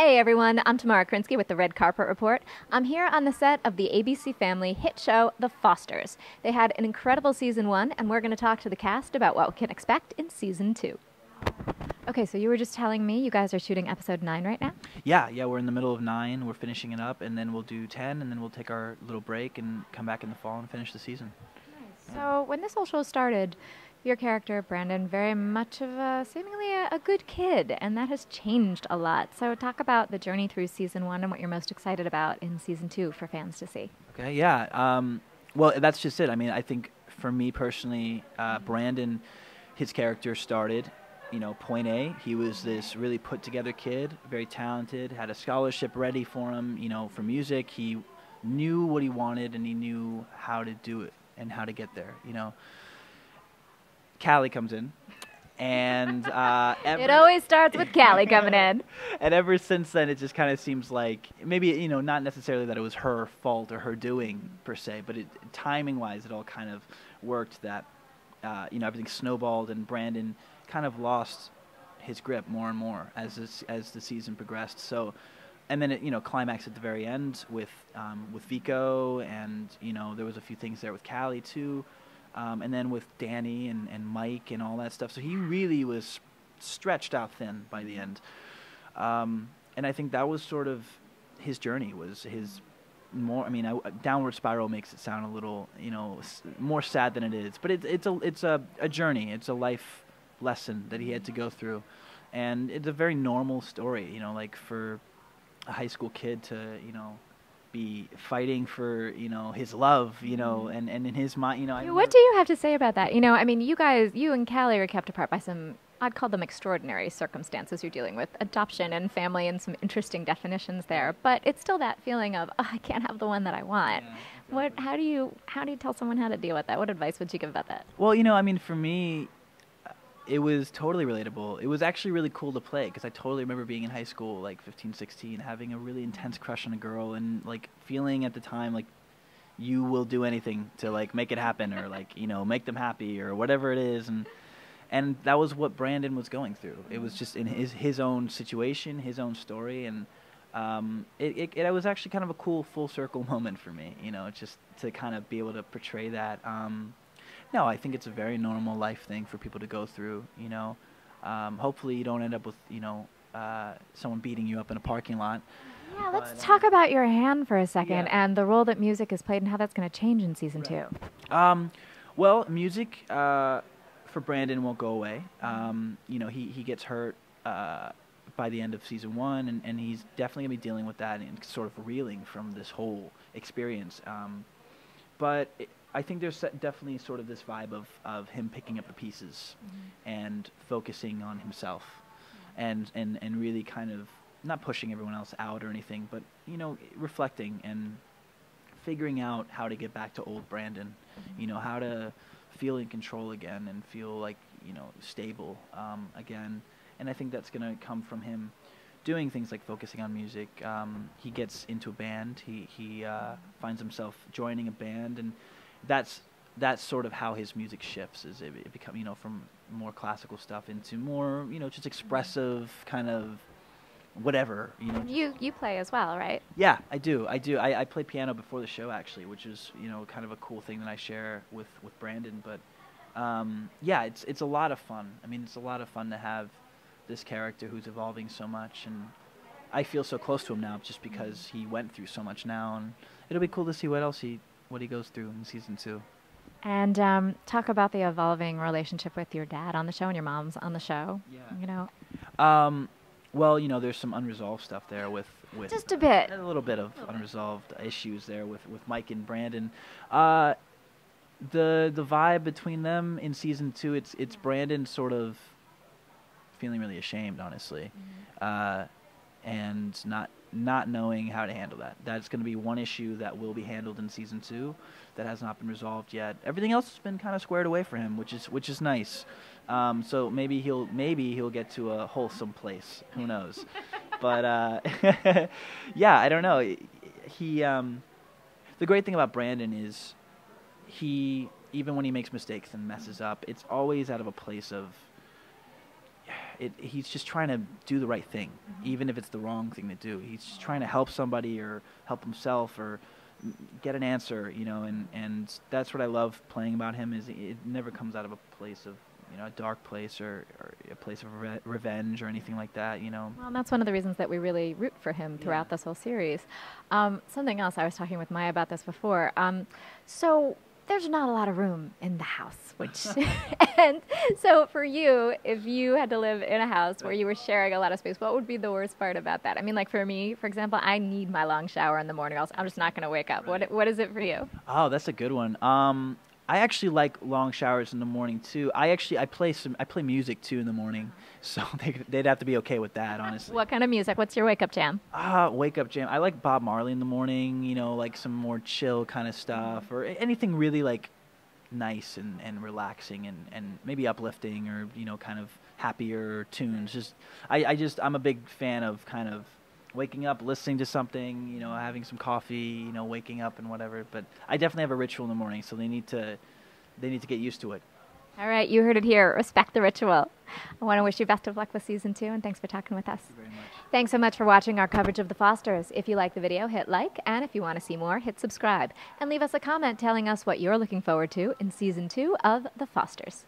Hey everyone, I'm Tamara Krinsky with the Red Carpet Report. I'm here on the set of the ABC Family hit show, The Fosters. They had an incredible season one, and we're going to talk to the cast about what we can expect in season two. Okay, so you were just telling me you guys are shooting episode nine right now? Yeah, yeah, we're in the middle of nine. We're finishing it up, and then we'll do ten, and then we'll take our little break and come back in the fall and finish the season. Nice. So when this whole show started, your character, Brandon, very much of a seemingly a, a, good kid, and that has changed a lot. So, talk about the journey through season one and what you're most excited about in season two for fans to see. Okay, yeah. Um, well, that's just it. I mean, I think for me personally, uh, Brandon, his character started, you know, point A. He was this really put together kid, very talented, had a scholarship ready for him, you know, for music. He knew what he wanted and he knew how to do it and how to get there, you know. Callie comes in, and uh, ever, it always starts with Callie coming in. and ever since then, it just kind of seems like maybe you know not necessarily that it was her fault or her doing per se, but it, timing wise, it all kind of worked that uh, you know everything snowballed and Brandon kind of lost his grip more and more as this, as the season progressed. So. And then it, you know, climax at the very end with um, with Vico, and you know, there was a few things there with Callie too. Um, and then with Danny and, and Mike and all that stuff. So he really was stretched out thin by the end. Um, and I think that was sort of his journey was his more. I mean, downward spiral makes it sound a little, you know, s- more sad than it is. But it's it's a it's a, a journey. It's a life lesson that he had to go through, and it's a very normal story. You know, like for a high school kid to you know be fighting for you know his love you know mm-hmm. and and in his mind you know I what do you have to say about that? You know i mean you guys you and callie are kept apart by some i'd call them extraordinary circumstances you're dealing with adoption and family and some interesting definitions there but it's still that feeling of oh, i can't have the one that i want. Yeah, exactly. what how do you how do you tell someone how to deal with that? What advice would you give about that? Well you know i mean for me it was totally relatable. It was actually really cool to play because I totally remember being in high school, like 15, 16, having a really intense crush on a girl and like feeling at the time like you will do anything to like make it happen or like you know make them happy or whatever it is and and that was what Brandon was going through. It was just in his his own situation, his own story, and um, it, it, it was actually kind of a cool full circle moment for me. You know, just to kind of be able to portray that. Um, no, I think it's a very normal life thing for people to go through. You know, um, hopefully you don't end up with you know uh, someone beating you up in a parking lot. Yeah, let's but, talk uh, about your hand for a second yeah. and the role that music has played and how that's going to change in season right. two. Um, well, music uh, for Brandon won't go away. Um, you know, he he gets hurt. Uh, by the end of season one, and, and he's definitely gonna be dealing with that and sort of reeling from this whole experience. Um, but it, I think there's definitely sort of this vibe of, of him picking up the pieces mm-hmm. and focusing on himself and, and, and really kind of not pushing everyone else out or anything, but, you know, reflecting and figuring out how to get back to old Brandon, mm-hmm. you know, how to feel in control again and feel like, you know, stable um, again. And I think that's going to come from him doing things like focusing on music. Um, he gets into a band. He he uh, mm-hmm. finds himself joining a band, and that's that's sort of how his music shifts. Is it, it become you know from more classical stuff into more you know just expressive kind of whatever you know. You you play as well, right? Yeah, I do. I do. I, I play piano before the show actually, which is you know kind of a cool thing that I share with with Brandon. But um, yeah, it's it's a lot of fun. I mean, it's a lot of fun to have this character who's evolving so much and. I feel so close to him now just because he went through so much now, and it'll be cool to see what else he what he goes through in season two. And um, talk about the evolving relationship with your dad on the show and your mom's on the show. Yeah. You know. Um, well, you know, there's some unresolved stuff there with with just a bit, a little bit of unresolved issues there with with Mike and Brandon. Uh, the the vibe between them in season two, it's it's Brandon sort of feeling really ashamed, honestly, mm-hmm. uh, and not not knowing how to handle that. That's going to be one issue that will be handled in season two that has not been resolved yet. Everything else has been kind of squared away for him, which is which is nice. Um, so maybe he'll maybe he'll get to a wholesome place. Who knows? but uh, yeah, I don't know. He um, the great thing about Brandon is he even when he makes mistakes and messes up, it's always out of a place of it, he's just trying to do the right thing, even if it's the wrong thing to do. He's just trying to help somebody or help himself or get an answer, you know. And and that's what I love playing about him is it never comes out of a place of you know a dark place or, or a place of re- revenge or anything like that, you know. Well, and that's one of the reasons that we really root for him throughout Yeah. this whole series. Um, something else, I was talking with Maia about this before. Um, so there's not a lot of room in the house, which, and so for you, if you had to live in a house where you were sharing a lot of space, what would be the worst part about that? I mean, like for me, for example, I need my long shower in the morning, or else I'm just not going to wake up. Right. What, what is it for you? Oh, that's a good one. Um, I actually like long showers in the morning too. I actually I play some I play music too in the morning, so they, they'd have to be okay with that, honestly. What kind of music? What's your wake up jam? Ah, wake up jam. I like Bob Marley in the morning. You know, like some more chill kind of stuff, or anything really like nice and, and relaxing and, and maybe uplifting or you know kind of happier tunes. Just I, I just I'm a big fan of kind of waking up, listening to something, you know, having some coffee, you know, waking up and whatever. But I definitely have a ritual in the morning, so they need to they need to get used to it. All right, you heard it here. Respect the ritual. I want to wish you best of luck with season two, and thanks for talking with us. Thank you very much. Thanks so much for watching our coverage of The Fosters. If you like the video, hit like, and if you want to see more, hit subscribe. And leave us a comment telling us what you're looking forward to in season two of The Fosters.